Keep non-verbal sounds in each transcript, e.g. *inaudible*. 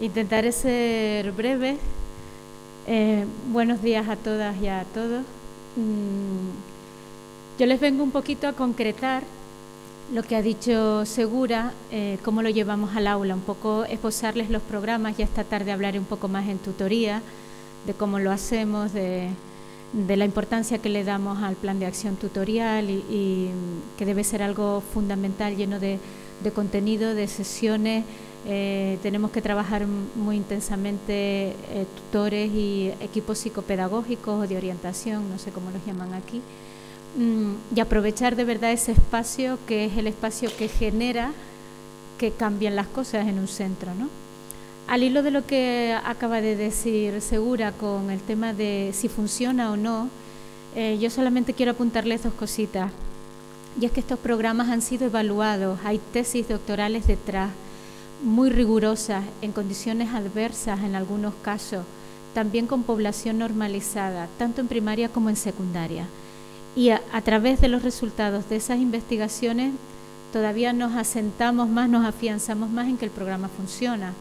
Intentaré ser breve. Eh, buenos días a todas y a todos. Mm, yo les vengo un poquito a concretar lo que ha dicho Segura, eh, cómo lo llevamos al aula, un poco esbozarles los programas y esta tarde hablaré un poco más en tutoría de cómo lo hacemos, de, la importancia que le damos al plan de acción tutorial y, que debe ser algo fundamental, lleno de contenido, de sesiones eh, tenemos que trabajar muy intensamente eh, tutores y equipos psicopedagógicos o de orientación, no sé cómo los llaman aquí, mm, y aprovechar de verdad ese espacio que es el espacio que genera que cambien las cosas en un centro. ¿no? Al hilo de lo que acaba de decir Segura con el tema de si funciona o no, eh, yo solamente quiero apuntarles dos cositas. Y es que estos programas han sido evaluados, hay tesis doctorales detrás muy rigurosas, en condiciones adversas en algunos casos, también con población normalizada, tanto en primaria como en secundaria. Y a, través de los resultados de esas investigaciones todavía nos asentamos más, nos afianzamos más en que el programa funciona.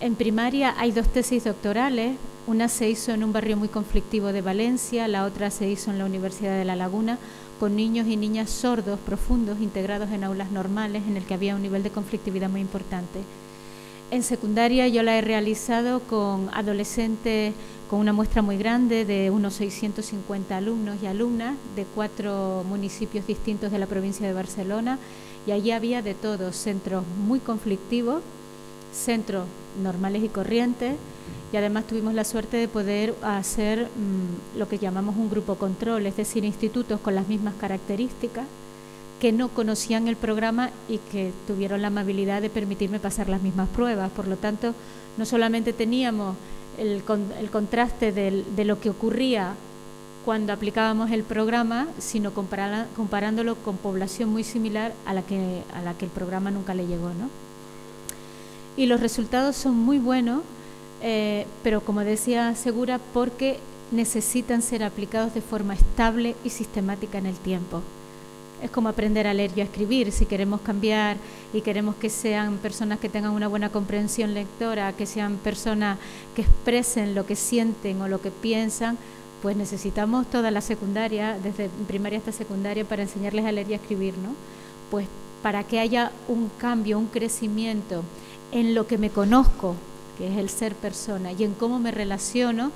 En primaria hay dos tesis doctorales, una se hizo en un barrio muy conflictivo de Valencia, la otra se hizo en la Universidad de La Laguna, con niños y niñas sordos profundos integrados en aulas normales en el que había un nivel de conflictividad muy importante. En secundaria yo la he realizado con adolescentes con una muestra muy grande de unos 650 alumnos y alumnas de cuatro municipios distintos de la provincia de Barcelona y allí había de todos, centros muy conflictivos, centros normales y corrientes, y además tuvimos la suerte de poder hacer mm, lo que llamamos un grupo control, es decir, institutos con las mismas características que no conocían el programa y que tuvieron la amabilidad de permitirme pasar las mismas pruebas. Por lo tanto, no solamente teníamos el, contraste de lo que ocurría cuando aplicábamos el programa, sino comparándolo con población muy similar a la que, a la que el programa nunca le llegó. ¿no? Y los resultados son muy buenos eh, pero como decía Segura, porque necesitan ser aplicados de forma estable y sistemática en el tiempo. Es como aprender a leer y a escribir. Si queremos cambiar y queremos que sean personas que tengan una buena comprensión lectora, que sean personas que expresen lo que sienten o lo que piensan, pues necesitamos toda la secundaria, desde primaria hasta secundaria, para enseñarles a leer y a escribir, ¿no? Pues para que haya un cambio, un crecimiento en lo que me conozco, es el ser persona, y en cómo me relaciono,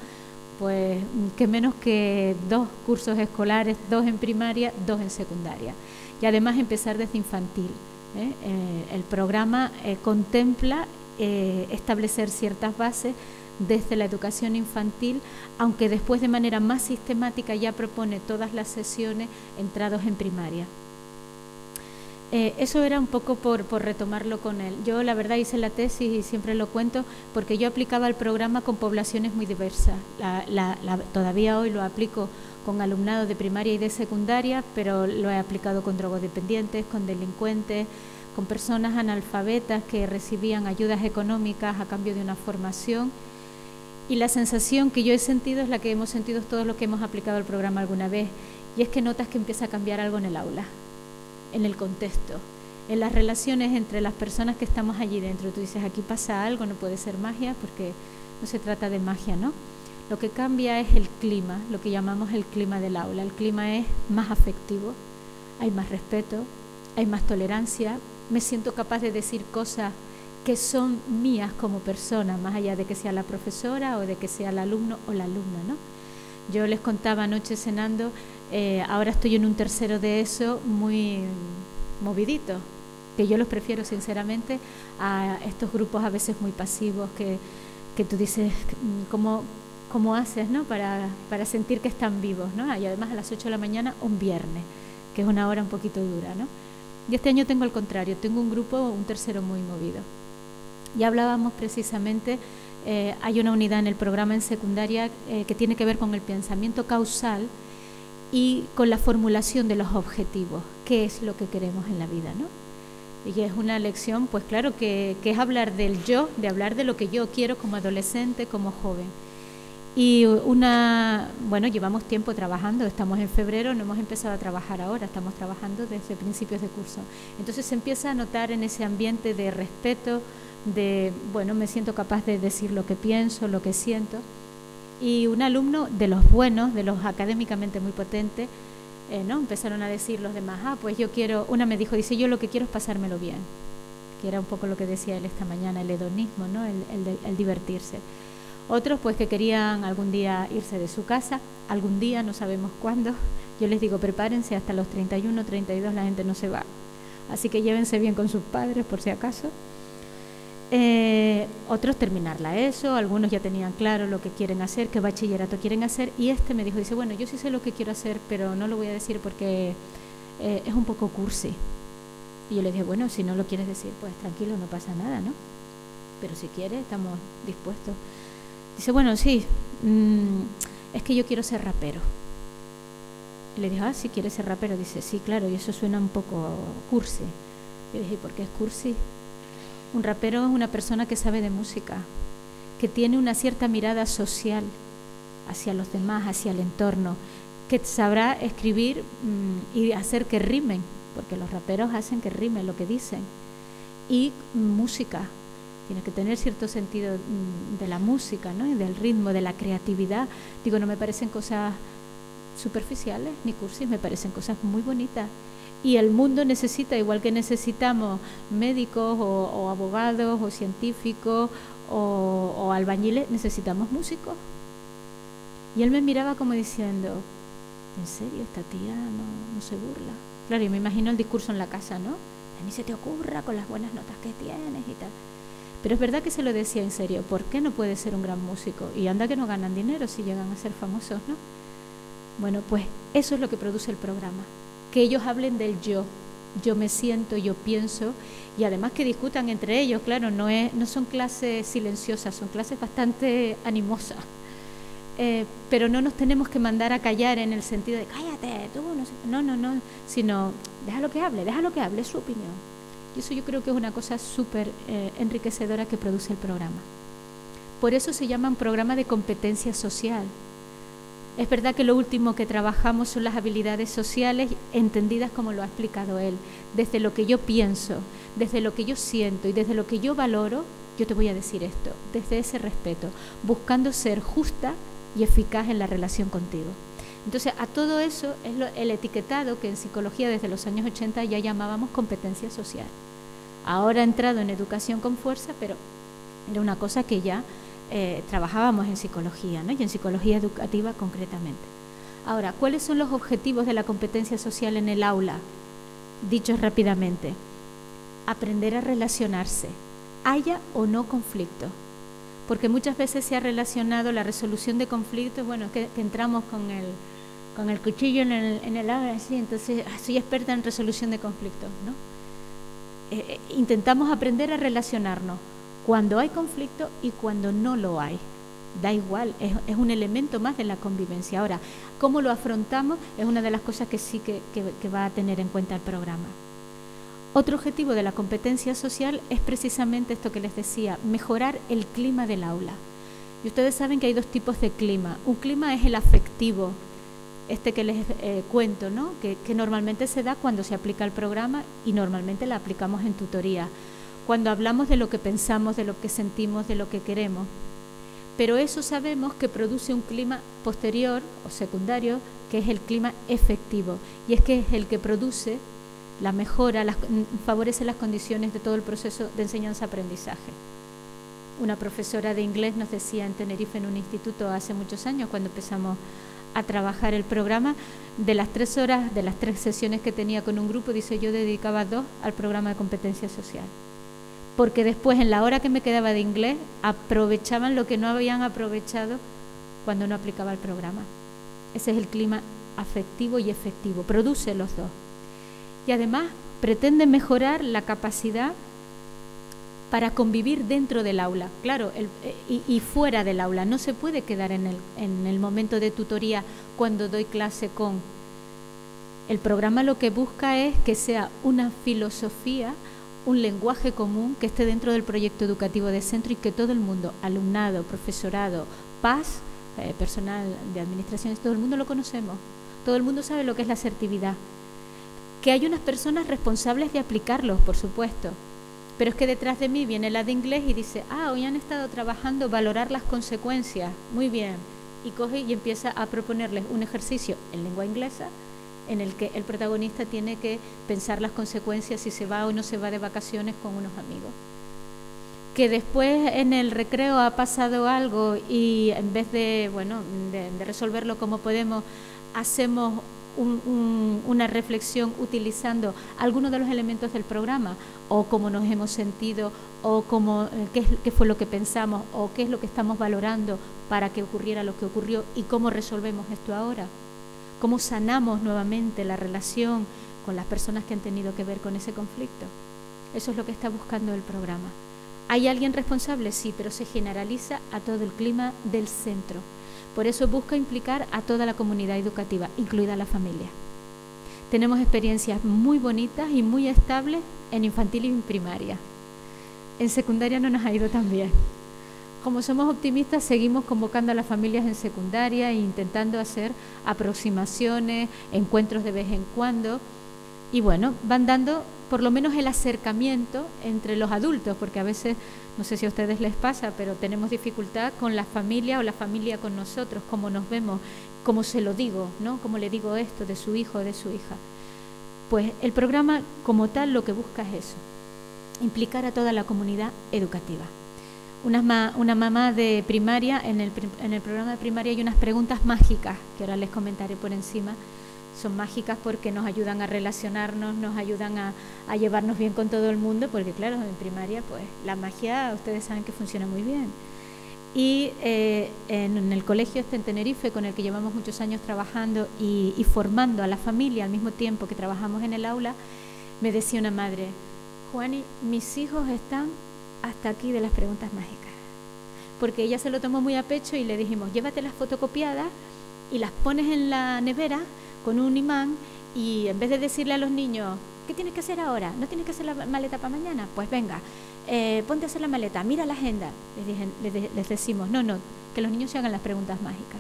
pues que menos que dos cursos escolares, dos en primaria, dos en secundaria. Y además empezar desde infantil. ¿eh? Eh, el programa eh, contempla establecer ciertas bases desde la educación infantil, aunque después de manera más sistemática ya propone todas las sesiones entrados en primaria. Eh, eso era un poco por, retomarlo con él. Yo la verdad hice la tesis y siempre lo cuento porque yo aplicaba el programa con poblaciones muy diversas. todavía hoy lo aplico con alumnado de primaria y de secundaria, pero lo he aplicado con drogodependientes, con delincuentes, con personas analfabetas que recibían ayudas económicas a cambio de una formación. Y la sensación que yo he sentido es la que hemos sentido todos los que hemos aplicado el programa alguna vez, y es que notas que empieza a cambiar algo en el aula en el contexto, en las relaciones entre las personas que estamos allí dentro. Tú dices, aquí pasa algo, no puede ser magia, porque no se trata de magia, ¿no? Lo que cambia es el clima, lo que llamamos el clima del aula. El clima es más afectivo, hay más respeto, hay más tolerancia, me siento capaz de decir cosas que son mías como persona, más allá de que sea la profesora o de que sea el alumno o la alumna, ¿no? Yo les contaba anoche cenando eh, ahora estoy en un tercero de eso muy movidito, que yo los prefiero sinceramente a estos grupos a veces muy pasivos que, tú dices, ¿cómo, cómo haces ¿no? para, para sentir que están vivos? ¿no? Y además a las 8 de la mañana un viernes, que es una hora un poquito dura. ¿no? Y este año tengo el contrario, tengo un grupo, un tercero muy movido. Y hablábamos precisamente, eh, hay una unidad en el programa en secundaria eh, que tiene que ver con el pensamiento causal, y con la formulación de los objetivos, qué es lo que queremos en la vida, ¿no? Y es una lección, pues claro, que, es hablar del yo, de hablar de lo que yo quiero como adolescente, como joven. Y una, bueno, llevamos tiempo trabajando, estamos en febrero, no hemos empezado a trabajar ahora, estamos trabajando desde principios de curso. Entonces se empieza a notar en ese ambiente de respeto, de, bueno, me siento capaz de decir lo que pienso, lo que siento. Y un alumno de los buenos, de los académicamente muy potentes, eh, ¿no? Empezaron a decir los demás, ah, pues yo quiero, una me dijo, dice, yo lo que quiero es pasármelo bien, que era un poco lo que decía él esta mañana, el hedonismo, ¿no? El, divertirse. Otros pues que querían algún día irse de su casa, algún día, no sabemos cuándo. *laughs* Yo les digo, prepárense, hasta los 31, 32 la gente no se va. Así que llévense bien con sus padres por si acaso. Eh, otros terminarla eso, algunos ya tenían claro lo que quieren hacer, qué bachillerato quieren hacer, y este me dijo, dice, bueno, yo sí sé lo que quiero hacer, pero no lo voy a decir porque eh, es un poco cursi. Y yo le dije, bueno, si no lo quieres decir, pues tranquilo, no pasa nada, ¿no? Pero si quieres, estamos dispuestos. Dice, bueno, sí, mm, es que yo quiero ser rapero. Y le dije, ah, si quieres ser rapero. Dice, sí, claro, y eso suena un poco cursi. Y le dije, ¿por qué es cursi? Un rapero es una persona que sabe de música, que tiene una cierta mirada social hacia los demás, hacia el entorno, que sabrá escribir mm, y hacer que rimen, porque los raperos hacen que rimen lo que dicen. Y música, tiene que tener cierto sentido mm, de la música, ¿no? Y del ritmo, de la creatividad. Digo, no me parecen cosas superficiales ni cursis, me parecen cosas muy bonitas y el mundo necesita, igual que necesitamos médicos o, abogados o científicos o, albañiles, necesitamos músicos. Y él me miraba como diciendo, ¿en serio esta tía no, se burla? Claro, y me imagino el discurso en la casa, ¿no? A mí se te ocurra con las buenas notas que tienes y tal. Pero es verdad que se lo decía en serio, ¿por qué no puede ser un gran músico? Y anda que no ganan dinero si llegan a ser famosos, ¿no? Bueno, pues eso es lo que produce el programa que ellos hablen del yo, yo me siento, yo pienso, y además que discutan entre ellos, claro, no, es, no son clases silenciosas, son clases bastante animosas. Eh, pero no nos tenemos que mandar a callar en el sentido de cállate, tú, no, no, no, sino déjalo que hable, déjalo que hable, es su opinión. Y eso yo creo que es una cosa súper eh, enriquecedora que produce el programa. Por eso se llama un programa de competencia social, es verdad que lo último que trabajamos son las habilidades sociales entendidas como lo ha explicado él, desde lo que yo pienso, desde lo que yo siento y desde lo que yo valoro, yo te voy a decir esto, desde ese respeto, buscando ser justa y eficaz en la relación contigo. Entonces, a todo eso es el etiquetado que en psicología desde los años 80 ya llamábamos competencia social. Ahora ha entrado en educación con fuerza, pero era una cosa que ya eh, trabajábamos en psicología ¿no? y en psicología educativa concretamente. Ahora, ¿cuáles son los objetivos de la competencia social en el aula? Dichos rápidamente, aprender a relacionarse, haya o no conflicto, porque muchas veces se ha relacionado la resolución de conflictos, bueno, que, entramos con el, con el cuchillo en el, en el aula, así, entonces ah, soy experta en resolución de conflictos, ¿no? Eh, eh, intentamos aprender a relacionarnos, cuando hay conflicto y cuando no lo hay. Da igual, es, un elemento más de la convivencia. Ahora, cómo lo afrontamos es una de las cosas que sí que, va a tener en cuenta el programa. Otro objetivo de la competencia social es precisamente esto que les decía, mejorar el clima del aula. Y ustedes saben que hay dos tipos de clima. Un clima es el afectivo, este que les eh, cuento, ¿no? que, que normalmente se da cuando se aplica el programa y normalmente la aplicamos en tutoría cuando hablamos de lo que pensamos, de lo que sentimos, de lo que queremos. Pero eso sabemos que produce un clima posterior o secundario, que es el clima efectivo, y es que es el que produce la mejora, favorece las condiciones de todo el proceso de enseñanza-aprendizaje. Una profesora de inglés nos decía en Tenerife, en un instituto, hace muchos años, cuando empezamos a trabajar el programa, de las tres horas, de las tres sesiones que tenía con un grupo, dice yo dedicaba dos al programa de competencia social porque después en la hora que me quedaba de inglés aprovechaban lo que no habían aprovechado cuando no aplicaba el programa. Ese es el clima afectivo y efectivo, produce los dos. Y además pretende mejorar la capacidad para convivir dentro del aula, claro, eh, y, fuera del aula. No se puede quedar en el, en el momento de tutoría cuando doy clase con. El programa lo que busca es que sea una filosofía un lenguaje común que esté dentro del proyecto educativo de centro y que todo el mundo, alumnado, profesorado, paz, eh, personal de administraciones, todo el mundo lo conocemos, todo el mundo sabe lo que es la asertividad. Que hay unas personas responsables de aplicarlo, por supuesto, pero es que detrás de mí viene la de inglés y dice, ah, hoy han estado trabajando valorar las consecuencias, muy bien, y coge y empieza a proponerles un ejercicio en lengua inglesa en el que el protagonista tiene que pensar las consecuencias si se va o no se va de vacaciones con unos amigos. Que después en el recreo ha pasado algo y en vez de, bueno, de, resolverlo como podemos, hacemos una reflexión utilizando algunos de los elementos del programa o cómo nos hemos sentido o cómo, eh, qué, qué, fue lo que pensamos o qué es lo que estamos valorando para que ocurriera lo que ocurrió y cómo resolvemos esto ahora, cómo sanamos nuevamente la relación con las personas que han tenido que ver con ese conflicto. Eso es lo que está buscando el programa. ¿Hay alguien responsable? Sí, pero se generaliza a todo el clima del centro. Por eso busca implicar a toda la comunidad educativa, incluida la familia. Tenemos experiencias muy bonitas y muy estables en infantil y primaria. En secundaria no nos ha ido tan bien. Como somos optimistas, seguimos convocando a las familias en secundaria e intentando hacer aproximaciones, encuentros de vez en cuando. Y bueno, van dando por lo menos el acercamiento entre los adultos, porque a veces, no sé si a ustedes les pasa, pero tenemos dificultad con la familia o la familia con nosotros, cómo nos vemos, cómo se lo digo, ¿no? Cómo le digo esto de su hijo o de su hija. Pues el programa como tal lo que busca es eso, implicar a toda la comunidad educativa. Una, mamá de primaria, en el, en el programa de primaria hay unas preguntas mágicas, que ahora les comentaré por encima, son mágicas porque nos ayudan a relacionarnos, nos ayudan a, llevarnos bien con todo el mundo, porque claro, en primaria pues la magia ustedes saben que funciona muy bien. Y eh, en, el colegio este en Tenerife, con el que llevamos muchos años trabajando y, y formando a la familia al mismo tiempo que trabajamos en el aula, me decía una madre, Juani, mis hijos están hasta aquí de las preguntas mágicas. Porque ella se lo tomó muy a pecho y le dijimos, llévate las fotocopiadas y las pones en la nevera con un imán y en vez de decirle a los niños, ¿qué tienes que hacer ahora? ¿No tienes que hacer la maleta para mañana? Pues venga, eh, ponte a hacer la maleta, mira la agenda. Les, les, decimos, no, no, que los niños se hagan las preguntas mágicas.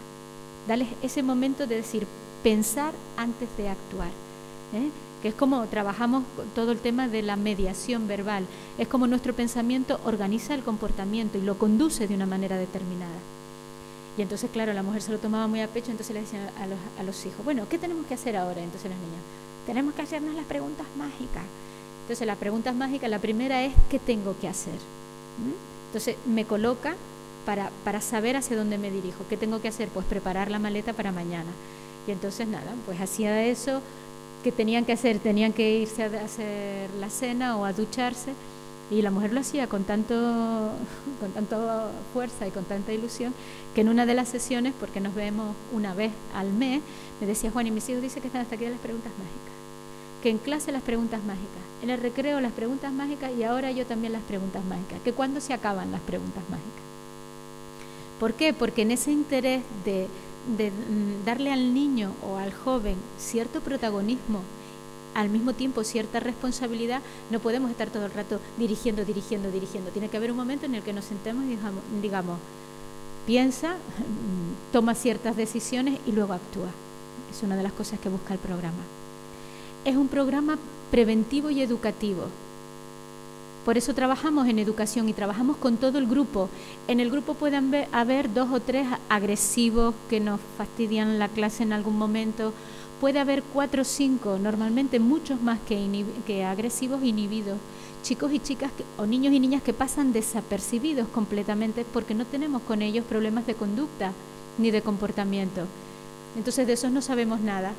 Dales ese momento de decir, pensar antes de actuar. ¿eh? Que es como trabajamos todo el tema de la mediación verbal, es como nuestro pensamiento organiza el comportamiento y lo conduce de una manera determinada. Y entonces, claro, la mujer se lo tomaba muy a pecho, entonces le decían a los, a los hijos, bueno, ¿qué tenemos que hacer ahora? Entonces los niños, tenemos que hacernos las preguntas mágicas. Entonces las preguntas mágicas, la primera es, ¿qué tengo que hacer? ¿Mm? Entonces me coloca para, para saber hacia dónde me dirijo. ¿Qué tengo que hacer? Pues preparar la maleta para mañana. Y entonces nada, pues hacía eso, que tenían que hacer, tenían que irse a hacer la cena o a ducharse y la mujer lo hacía con tanto, *laughs* con tanta fuerza y con tanta ilusión que en una de las sesiones, porque nos vemos una vez al mes, me decía Juan y mis hijos dicen que están hasta aquí las preguntas mágicas. Que en clase las preguntas mágicas, en el recreo las preguntas mágicas y ahora yo también las preguntas mágicas. Que cuándo se acaban las preguntas mágicas. ¿Por qué? Porque en ese interés de, de mm, darle al niño o al joven cierto protagonismo al mismo tiempo cierta responsabilidad, no podemos estar todo el rato dirigiendo, dirigiendo, dirigiendo. Tiene que haber un momento en el que nos sentemos y digamos, piensa, toma ciertas decisiones y luego actúa. Es una de las cosas que busca el programa. Es un programa preventivo y educativo. Por eso trabajamos en educación y trabajamos con todo el grupo. En el grupo pueden haber dos o tres agresivos que nos fastidian la clase en algún momento puede haber cuatro o cinco, normalmente muchos más que, que agresivos inhibidos, chicos y chicas o niños y niñas que pasan desapercibidos completamente porque no tenemos con ellos problemas de conducta ni de comportamiento. Entonces de esos no sabemos nada.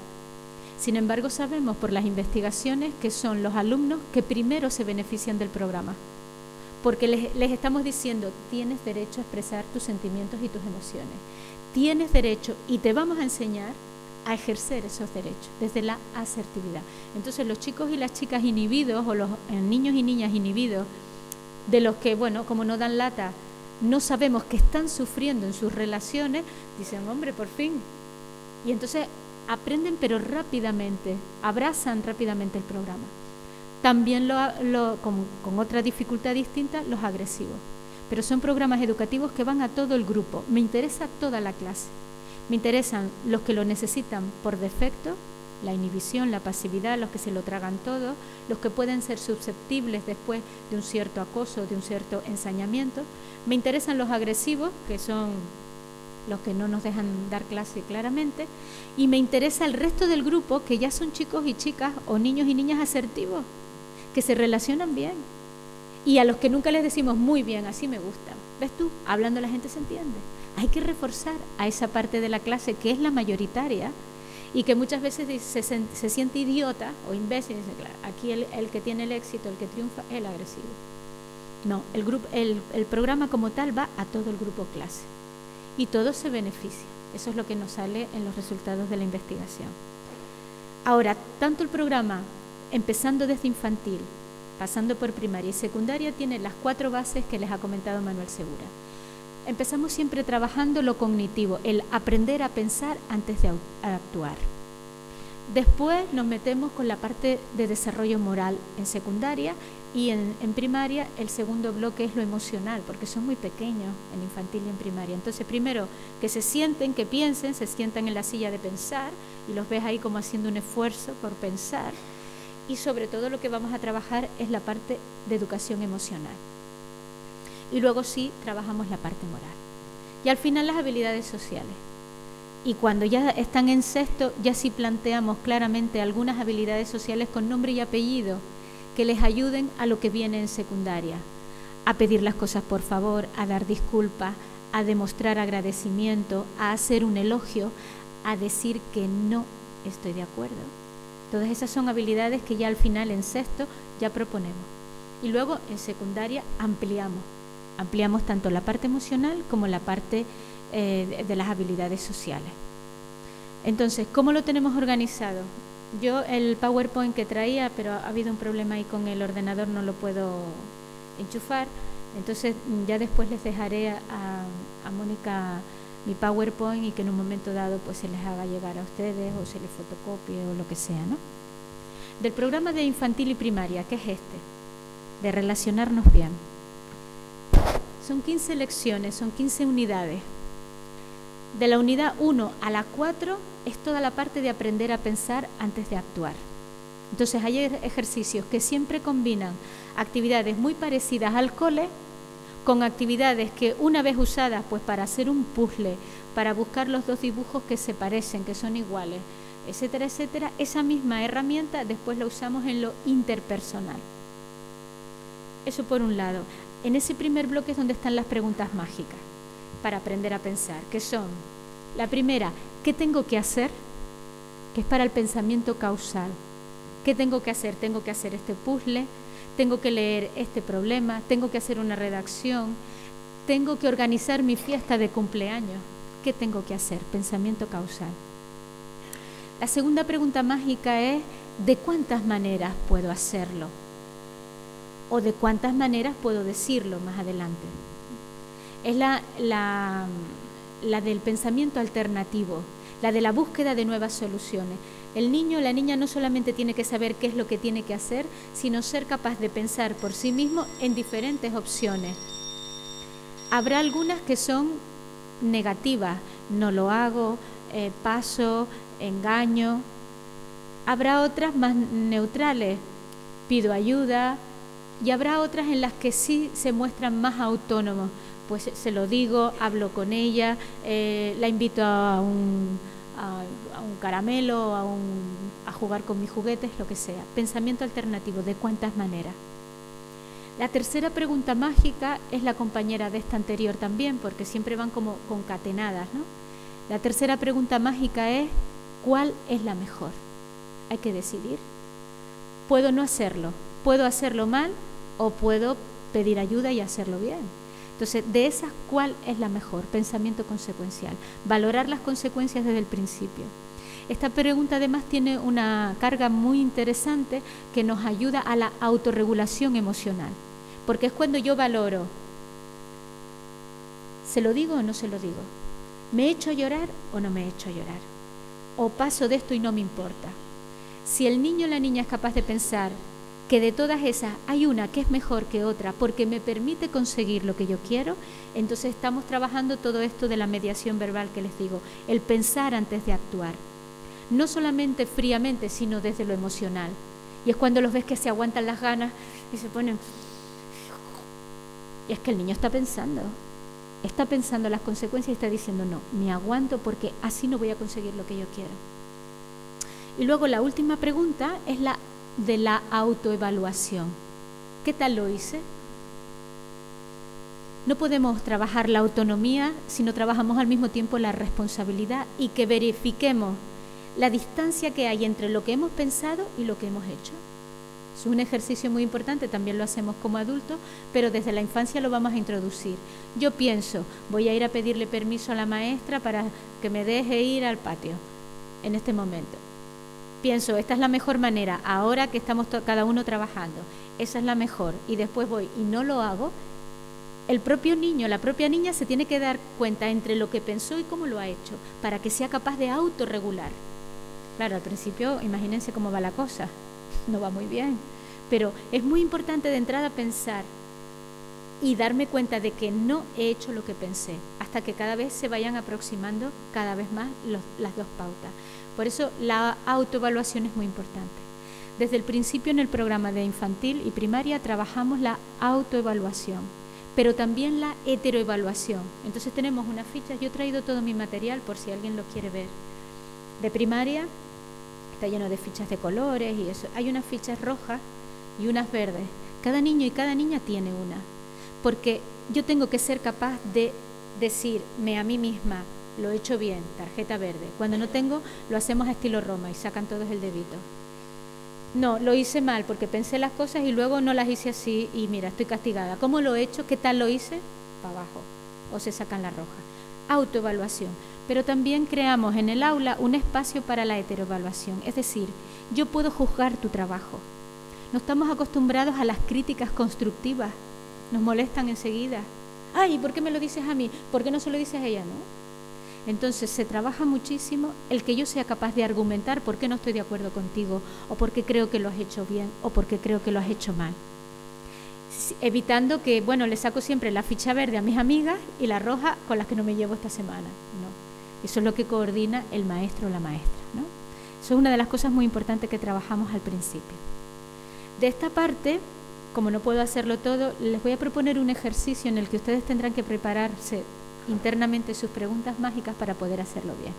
Sin embargo, sabemos por las investigaciones que son los alumnos que primero se benefician del programa. Porque les, estamos diciendo, tienes derecho a expresar tus sentimientos y tus emociones. Tienes derecho y te vamos a enseñar a ejercer esos derechos desde la asertividad. Entonces los chicos y las chicas inhibidos o los eh, niños y niñas inhibidos, de los que, bueno, como no dan lata, no sabemos que están sufriendo en sus relaciones, dicen, hombre, por fin. Y entonces aprenden pero rápidamente, abrazan rápidamente el programa. También lo, con, con otra dificultad distinta, los agresivos. Pero son programas educativos que van a todo el grupo. Me interesa toda la clase. Me interesan los que lo necesitan por defecto la inhibición, la pasividad, los que se lo tragan todo, los que pueden ser susceptibles después de un cierto acoso, de un cierto ensañamiento. Me interesan los agresivos, que son los que no nos dejan dar clase claramente, y me interesa el resto del grupo, que ya son chicos y chicas o niños y niñas asertivos, que se relacionan bien, y a los que nunca les decimos muy bien, así me gusta. ¿Ves tú? Hablando la gente se entiende. Hay que reforzar a esa parte de la clase que es la mayoritaria y que muchas veces se, se siente idiota o imbécil. Dice, claro, aquí el, el, que tiene el éxito, el que triunfa, es el agresivo. No, el, grupo, el, el programa como tal va a todo el grupo clase y todo se beneficia. Eso es lo que nos sale en los resultados de la investigación. Ahora, tanto el programa, empezando desde infantil, pasando por primaria y secundaria, tiene las cuatro bases que les ha comentado Manuel Segura. Empezamos siempre trabajando lo cognitivo, el aprender a pensar antes de actuar. Después nos metemos con la parte de desarrollo moral en secundaria y en, primaria el segundo bloque es lo emocional, porque son muy pequeños en infantil y en primaria. Entonces, primero, que se sienten, que piensen, se sientan en la silla de pensar y los ves ahí como haciendo un esfuerzo por pensar y sobre todo lo que vamos a trabajar es la parte de educación emocional. Y luego sí trabajamos la parte moral. Y al final las habilidades sociales. Y cuando ya están en sexto, ya sí planteamos claramente algunas habilidades sociales con nombre y apellido que les ayuden a lo que viene en secundaria. A pedir las cosas por favor, a dar disculpas, a demostrar agradecimiento, a hacer un elogio, a decir que no estoy de acuerdo Todas esas son habilidades que ya al final en sexto ya proponemos. Y luego en secundaria ampliamos. Ampliamos tanto la parte emocional como la parte eh, de las habilidades sociales. Entonces, ¿cómo lo tenemos organizado? Yo el PowerPoint que traía, pero ha habido un problema ahí con el ordenador, no lo puedo enchufar. Entonces ya después les dejaré a, a Mónica mi PowerPoint y que en un momento dado pues se les haga llegar a ustedes o se les fotocopie o lo que sea, ¿no? Del programa de infantil y primaria, que es este, de relacionarnos bien. Son 15 lecciones, son 15 unidades. De la unidad 1 a la 4 es toda la parte de aprender a pensar antes de actuar. Entonces hay ejercicios que siempre combinan actividades muy parecidas al cole con actividades que una vez usadas pues para hacer un puzzle, para buscar los dos dibujos que se parecen, que son iguales, etcétera, etcétera, esa misma herramienta después la usamos en lo interpersonal. Eso por un lado. En ese primer bloque es donde están las preguntas mágicas para aprender a pensar, que son, la primera, ¿qué tengo que hacer? Que es para el pensamiento causal. ¿Qué tengo que hacer? Tengo que hacer este puzzle, tengo que leer este problema, tengo que hacer una redacción, tengo que organizar mi fiesta de cumpleaños. ¿Qué tengo que hacer? Pensamiento causal. La segunda pregunta mágica es, ¿de cuántas maneras puedo hacerlo? ¿O de cuántas maneras puedo decirlo más adelante? Es la, la, la del pensamiento alternativo, la de la búsqueda de nuevas soluciones. El niño o la niña no solamente tiene que saber qué es lo que tiene que hacer, sino ser capaz de pensar por sí mismo en diferentes opciones. Habrá algunas que son negativas, no lo hago, eh, paso, engaño. Habrá otras más neutrales, pido ayuda, y habrá otras en las que sí se muestran más autónomos, pues se lo digo, hablo con ella, eh, la invito a un, a, un caramelo, a, un, a jugar con mis juguetes, lo que sea. Pensamiento alternativo, ¿de cuántas maneras? La tercera pregunta mágica es la compañera de esta anterior también, porque siempre van como concatenadas. ¿no? La tercera pregunta mágica es, ¿cuál es la mejor? Hay que decidir. Puedo no hacerlo, puedo hacerlo mal o puedo pedir ayuda y hacerlo bien. Entonces, de esas, ¿cuál es la mejor? Pensamiento consecuencial. Valorar las consecuencias desde el principio. Esta pregunta además tiene una carga muy interesante que nos ayuda a la autorregulación emocional, porque es cuando yo valoro, ¿se lo digo o no se lo digo? ¿Me he hecho llorar o no me he hecho llorar? ¿O paso de esto y no me importa? Si el niño o la niña es capaz de pensar, que de todas esas hay una que es mejor que otra porque me permite conseguir lo que yo quiero, entonces estamos trabajando todo esto de la mediación verbal que les digo, el pensar antes de actuar. no solamente fríamente, sino desde lo emocional. Y es cuando los ves que se aguantan las ganas y se ponen... Y es que el niño está pensando, está pensando las consecuencias y está diciendo, no, me aguanto porque así no voy a conseguir lo que yo quiero. Y luego la última pregunta es la de la autoevaluación. ¿Qué tal lo hice? No podemos trabajar la autonomía si no trabajamos al mismo tiempo la responsabilidad y que verifiquemos la distancia que hay entre lo que hemos pensado y lo que hemos hecho. Es un ejercicio muy importante, también lo hacemos como adultos, pero desde la infancia lo vamos a introducir. Yo pienso, voy a ir a pedirle permiso a la maestra para que me deje ir al patio en este momento. Pienso, esta es la mejor manera, ahora que estamos cada uno trabajando, esa es la mejor, y después voy y no lo hago, el propio niño, la propia niña se tiene que dar cuenta entre lo que pensó y cómo lo ha hecho, para que sea capaz de autorregular. Claro, al principio imagínense cómo va la cosa, no va muy bien, pero es muy importante de entrada pensar y darme cuenta de que no he hecho lo que pensé, hasta que cada vez se vayan aproximando cada vez más las dos pautas. Por eso la autoevaluación es muy importante. Desde el principio en el programa de infantil y primaria trabajamos la autoevaluación, pero también la heteroevaluación. Entonces tenemos una ficha, yo he traído todo mi material por si alguien lo quiere ver. De primaria está lleno de fichas de colores y eso. Hay unas fichas rojas y unas verdes. Cada niño y cada niña tiene una, porque yo tengo que ser capaz de decirme a mí misma, lo he hecho bien, tarjeta verde. Cuando no tengo, lo hacemos a estilo Roma y sacan todos el debito. No, lo hice mal porque pensé las cosas y luego no las hice así y mira, estoy castigada. ¿Cómo lo he hecho? ¿Qué tal lo hice? Para abajo. O se sacan la roja. Autoevaluación pero también creamos en el aula un espacio para la heteroevaluación, es decir, yo puedo juzgar tu trabajo. No estamos acostumbrados a las críticas constructivas, nos molestan enseguida. Ay, ¿por qué me lo dices a mí? ¿Por qué no se lo dices a ella? No. Entonces se trabaja muchísimo el que yo sea capaz de argumentar por qué no estoy de acuerdo contigo, o por qué creo que lo has hecho bien, o por qué creo que lo has hecho mal evitando que, bueno, le saco siempre la ficha verde a mis amigas y la roja con las que no me llevo esta semana. No. Eso es lo que coordina el maestro o la maestra. ¿no? Eso es una de las cosas muy importantes que trabajamos al principio. De esta parte, como no puedo hacerlo todo, les voy a proponer un ejercicio en el que ustedes tendrán que prepararse internamente sus preguntas mágicas para poder hacerlo bien.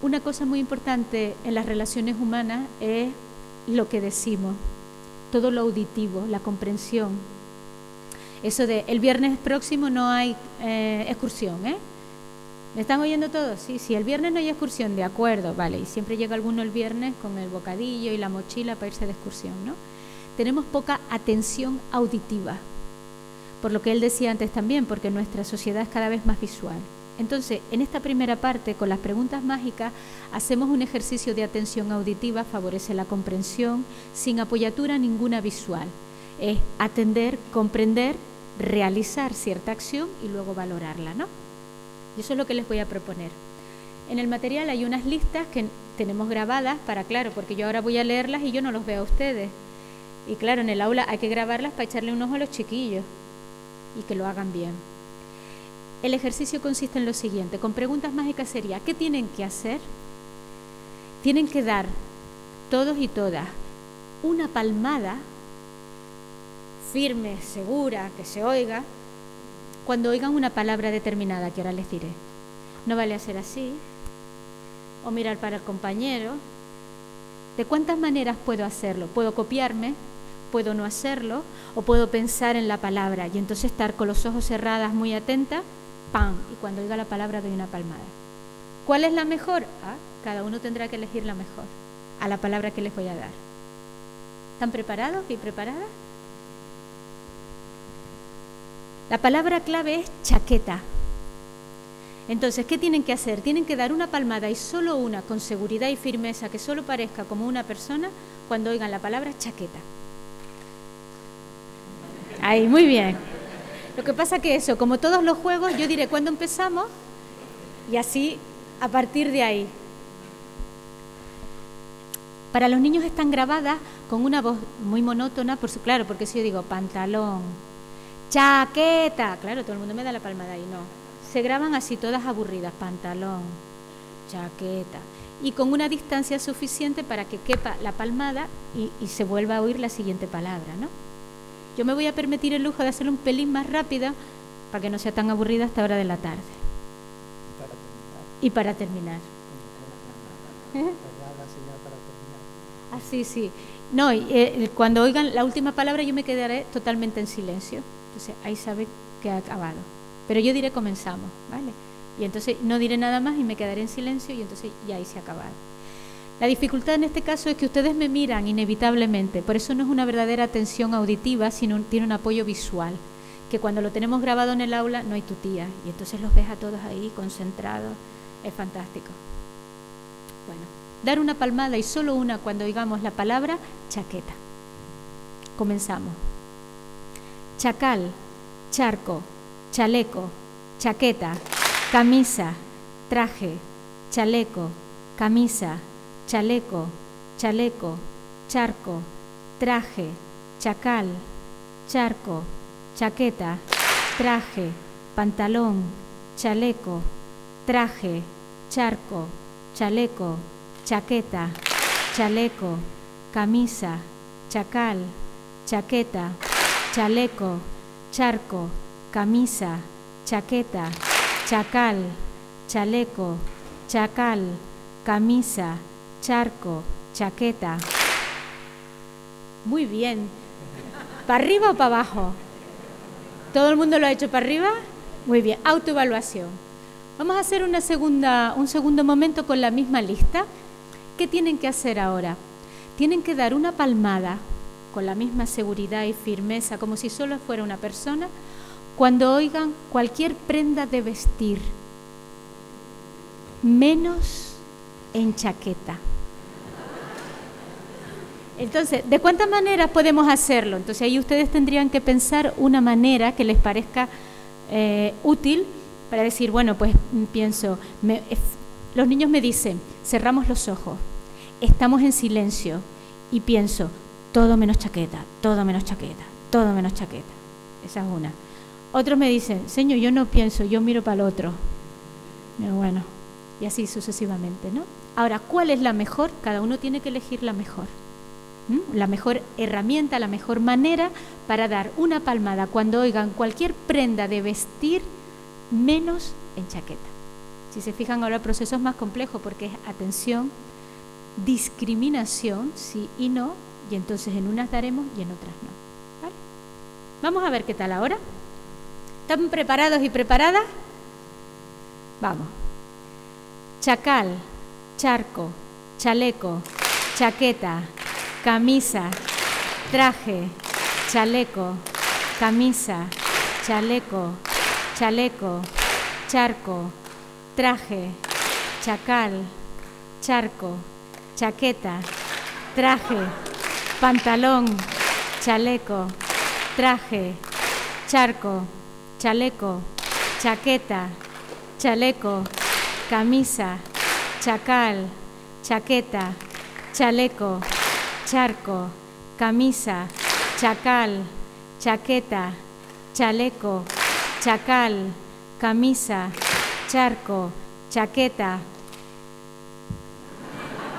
Una cosa muy importante en las relaciones humanas es lo que decimos, todo lo auditivo, la comprensión. Eso de el viernes próximo no hay eh, excursión, ¿eh? ¿Me están oyendo todos? Sí, sí, el viernes no hay excursión, de acuerdo, vale. Y siempre llega alguno el viernes con el bocadillo y la mochila para irse de excursión, ¿no? Tenemos poca atención auditiva, por lo que él decía antes también, porque nuestra sociedad es cada vez más visual. Entonces, en esta primera parte, con las preguntas mágicas, hacemos un ejercicio de atención auditiva, favorece la comprensión, sin apoyatura ninguna visual. Es atender, comprender, realizar cierta acción y luego valorarla, ¿no? Y eso es lo que les voy a proponer. En el material hay unas listas que tenemos grabadas para, claro, porque yo ahora voy a leerlas y yo no los veo a ustedes. Y claro, en el aula hay que grabarlas para echarle un ojo a los chiquillos y que lo hagan bien. El ejercicio consiste en lo siguiente, con preguntas mágicas sería, ¿qué tienen que hacer? Tienen que dar, todos y todas, una palmada firme, segura, que se oiga, cuando oigan una palabra determinada que ahora les diré. No vale hacer así, o mirar para el compañero. ¿De cuántas maneras puedo hacerlo? Puedo copiarme, puedo no hacerlo, o puedo pensar en la palabra y entonces estar con los ojos cerrados muy atenta, ¡pam! Y cuando oiga la palabra doy una palmada. ¿Cuál es la mejor? Ah, cada uno tendrá que elegir la mejor, a la palabra que les voy a dar. ¿Están preparados y preparadas? La palabra clave es chaqueta. Entonces, ¿qué tienen que hacer? Tienen que dar una palmada y solo una con seguridad y firmeza que solo parezca como una persona cuando oigan la palabra chaqueta. Ahí, muy bien. Lo que pasa que eso, como todos los juegos, yo diré cuándo empezamos y así a partir de ahí. Para los niños están grabadas con una voz muy monótona, por su, claro, porque si yo digo pantalón, Chaqueta. Claro, todo el mundo me da la palmada ahí, no. Se graban así todas aburridas. Pantalón, chaqueta. y con una distancia suficiente para que quepa la palmada y, se vuelva a oír la siguiente palabra, ¿no? Yo me voy a permitir el lujo de hacerlo un pelín más rápida para que no sea tan aburrida hasta hora de la tarde. Y para terminar. Y para terminar. Ah, sí, sí. No, eh, cuando oigan la última palabra yo me quedaré totalmente en silencio. Entonces ahí sabe que ha acabado. Pero yo diré comenzamos, ¿vale? Y entonces no diré nada más y me quedaré en silencio y entonces ya ahí se ha acabado. La dificultad en este caso es que ustedes me miran inevitablemente, por eso no es una verdadera atención auditiva, sino tiene un apoyo visual, que cuando lo tenemos grabado en el aula no hay tutía y entonces los ves a todos ahí concentrados, es fantástico. Bueno, dar una palmada y solo una cuando oigamos la palabra chaqueta. Comenzamos. Chacal, charco, chaleco, chaqueta, camisa, traje, chaleco, camisa, chaleco, chaleco, charco, traje, chacal, charco, chaqueta, traje, pantalón, chaleco, traje, charco, chaleco, chaqueta, chaleco, camisa, chacal, chaqueta, chaleco, charco, camisa, chaqueta, chacal, chaleco, chacal, camisa, charco, chaqueta. Muy bien. ¿Para arriba o para abajo? ¿Todo el mundo lo ha hecho para arriba? Muy bien. Autoevaluación. Vamos a hacer un segundo momento con la misma lista. ¿Qué tienen que hacer ahora? Tienen que dar una palmada con la misma seguridad y firmeza, como si solo fuera una persona, cuando oigan cualquier prenda de vestir, menos en chaqueta. Entonces, ¿de cuántas maneras podemos hacerlo? Entonces ahí ustedes tendrían que pensar una manera que les parezca eh, útil para decir, bueno, pues pienso, los niños me dicen, cerramos los ojos, estamos en silencio y pienso, todo menos chaqueta, todo menos chaqueta, todo menos chaqueta. Esa es una. Otros me dicen, Señor, yo no pienso, yo miro para el otro. bueno, y así sucesivamente, ¿no? Ahora, ¿cuál es la mejor? Cada uno tiene que elegir la mejor. La mejor herramienta, la mejor manera para dar una palmada cuando oigan cualquier prenda de vestir menos en chaqueta. Si se fijan ahora el proceso es más complejo porque es atención, discriminación, sí y no, y entonces en unas daremos y en otras no. Vamos a ver qué tal ahora. ¿Están preparados y preparadas? Vamos. Chacal, charco, chaleco, chaqueta, camisa, traje, chaleco, camisa, chaleco, chaleco, charco, traje, chacal, charco, chaqueta, traje, pantalón, chaleco, traje, charco, chaleco, chaqueta, chaleco, camisa, chacal, chaqueta, chaleco, charco, camisa, chacal, chaqueta, chaleco, chacal, camisa, charco, chaqueta.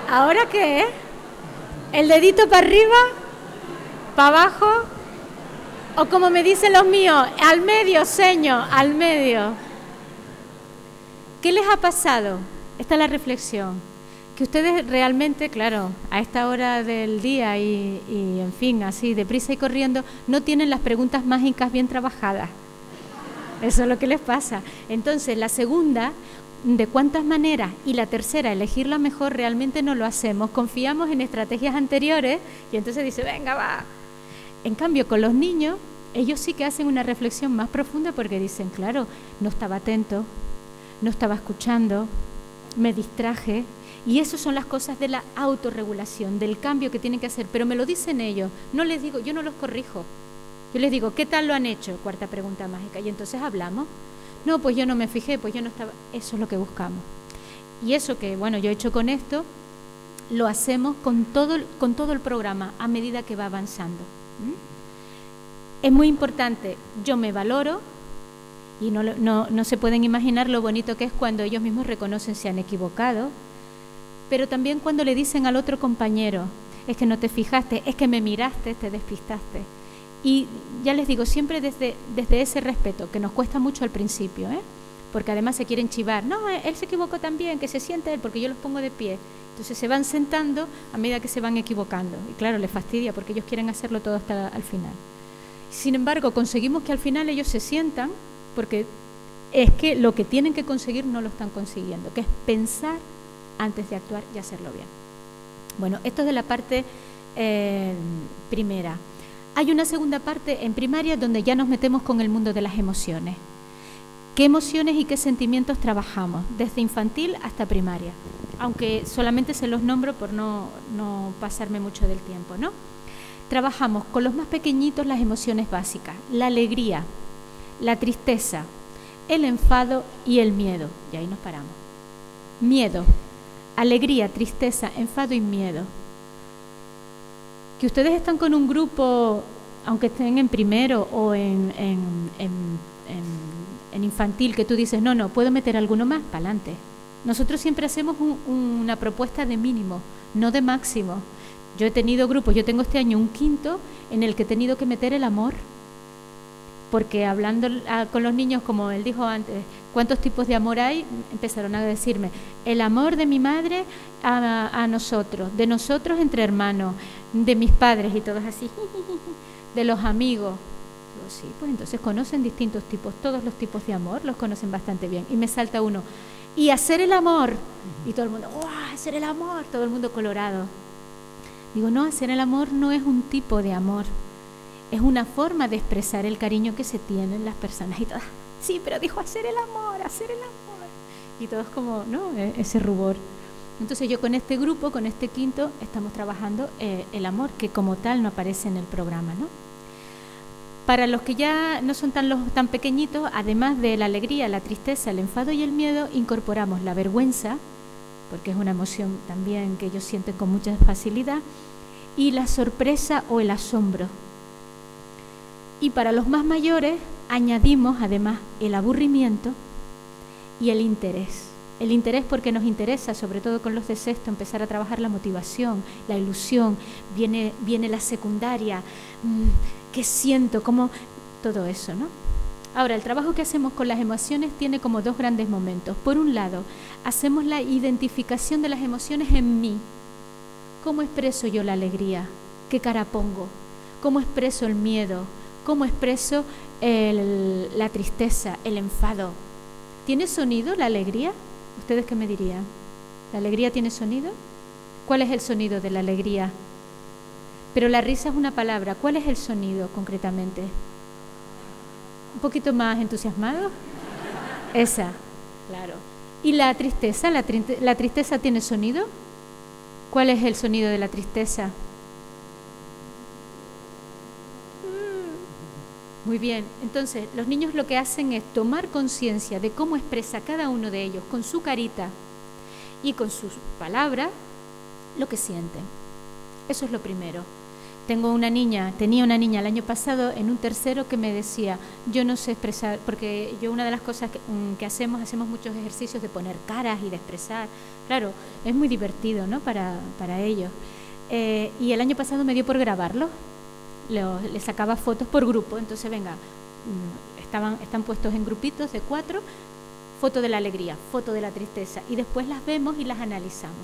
¿Ahora qué? ¿El dedito para arriba? ¿Para abajo? O como me dicen los míos, al medio, seño, al medio. ¿Qué les ha pasado? Esta es la reflexión. Que ustedes realmente, claro, a esta hora del día y, en fin, así, deprisa y corriendo, no tienen las preguntas mágicas bien trabajadas. Eso es lo que les pasa. Entonces, la segunda, de cuántas maneras, y la tercera, elegir la mejor, realmente no lo hacemos. Confiamos en estrategias anteriores y entonces dice, venga, va, en cambio, con los niños, ellos sí que hacen una reflexión más profunda porque dicen, claro, no estaba atento, no estaba escuchando, me distraje. Y eso son las cosas de la autorregulación, del cambio que tienen que hacer. Pero me lo dicen ellos, no les digo, yo no los corrijo. Yo les digo, ¿qué tal lo han hecho? Cuarta pregunta mágica. Y entonces hablamos. No, pues yo no me fijé, pues yo no estaba. Eso es lo que buscamos. Y eso que, bueno, yo he hecho con esto, lo hacemos con todo, el programa a medida que va avanzando. Es muy importante, yo me valoro y no, no, no se pueden imaginar lo bonito que es cuando ellos mismos reconocen si han equivocado pero también cuando le dicen al otro compañero, es que no te fijaste, es que me miraste, te despistaste. Y ya les digo, siempre desde, desde ese respeto, que nos cuesta mucho al principio, ¿eh? porque además se quieren chivar, no, él se equivocó también, que se siente él, porque yo los pongo de pie. Entonces se van sentando a medida que se van equivocando. Y claro, les fastidia porque ellos quieren hacerlo todo hasta el final. Sin embargo, conseguimos que al final ellos se sientan, porque es que lo que tienen que conseguir no lo están consiguiendo, que es pensar antes de actuar y hacerlo bien. Bueno, esto es de la parte eh, primera. Hay una segunda parte en primaria donde ya nos metemos con el mundo de las emociones. ¿Qué emociones y qué sentimientos trabajamos? Desde infantil hasta primaria. Aunque solamente se los nombro por no, no pasarme mucho del tiempo, ¿no? Trabajamos con los más pequeñitos las emociones básicas, la alegría, la tristeza, el enfado y el miedo. Y ahí nos paramos. Miedo, alegría, tristeza, enfado y miedo que ustedes están con un grupo, aunque estén en primero o en, infantil, que tú dices, no, no, puedo meter alguno más, para adelante. Nosotros siempre hacemos una propuesta de mínimo, no de máximo. Yo he tenido grupos, yo tengo este año un quinto en el que he tenido que meter el amor, porque hablando con los niños, como él dijo antes, ¿cuántos tipos de amor hay? Empezaron a decirme, el amor de mi madre a, nosotros, de nosotros entre hermanos, de mis padres y todos así, *laughs* de los amigos. sí, pues entonces conocen distintos tipos, todos los tipos de amor los conocen bastante bien. Y me salta uno, y hacer el amor. Y todo el mundo, ¡wow! Hacer el amor, todo el mundo colorado. Digo, no, hacer el amor no es un tipo de amor, es una forma de expresar el cariño que se tienen las personas. Y todas, sí, pero dijo hacer el amor, hacer el amor. Y todos como, ¿no? E-, ese rubor. Entonces yo con este grupo, con este quinto, estamos trabajando eh, el amor, que como tal no aparece en el programa. ¿no? Para los que ya no son tan, tan pequeñitos, además de la alegría, la tristeza, el enfado y el miedo, incorporamos la vergüenza, porque es una emoción también que ellos sienten con mucha facilidad, y la sorpresa o el asombro. Y para los más mayores añadimos además el aburrimiento y el interés. El interés porque nos interesa, sobre todo con los de sexto, empezar a trabajar la motivación, la ilusión, viene, viene la secundaria, mm, qué siento, cómo todo eso, ¿no? Ahora, el trabajo que hacemos con las emociones tiene como dos grandes momentos. Por un lado, hacemos la identificación de las emociones en mí. ¿Cómo expreso yo la alegría? ¿Qué cara pongo? ¿Cómo expreso el miedo? ¿Cómo expreso la tristeza, el enfado? ¿Tiene sonido la alegría? ¿Ustedes qué me dirían? ¿La alegría tiene sonido? ¿Cuál es el sonido de la alegría? Pero la risa es una palabra. ¿Cuál es el sonido concretamente? ¿Un poquito más entusiasmado? Esa, claro. ¿Y la tristeza? ¿La, ¿La, tristeza tiene sonido? ¿Cuál es el sonido de la tristeza? Muy bien, entonces los niños lo que hacen es tomar conciencia de cómo expresa cada uno de ellos con su carita y con sus palabras lo que sienten. Eso es lo primero. Tengo una niña, tenía una niña el año pasado en un tercero que me decía, yo no sé expresar, porque yo una de las cosas que, mm, hacemos, hacemos muchos ejercicios de poner caras y de expresar. Claro, es muy divertido ¿no? para, para ellos. Eh, y el año pasado me dio por grabarlo le, sacaba fotos por grupo. Entonces, venga, mm, estaban, están puestos en grupitos de cuatro, foto de la alegría, foto de la tristeza, y después las vemos y las analizamos.